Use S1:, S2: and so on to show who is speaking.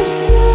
S1: Just